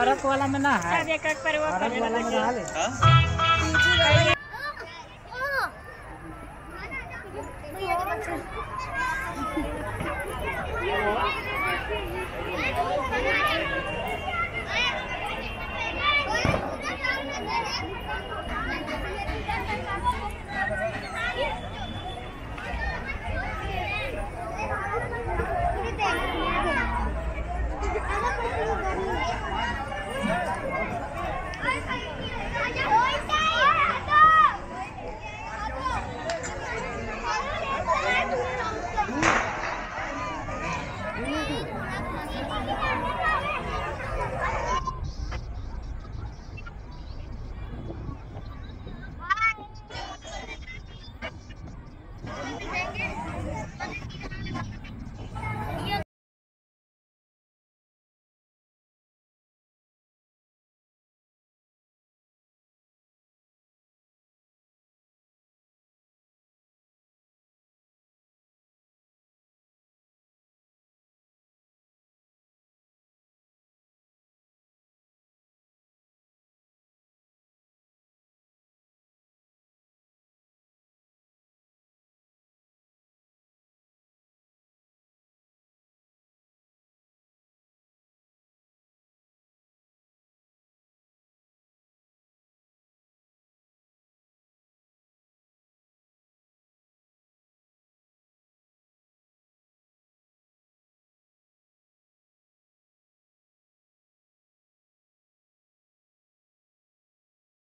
औरत वाला में ना है। औरत वाला में ना है।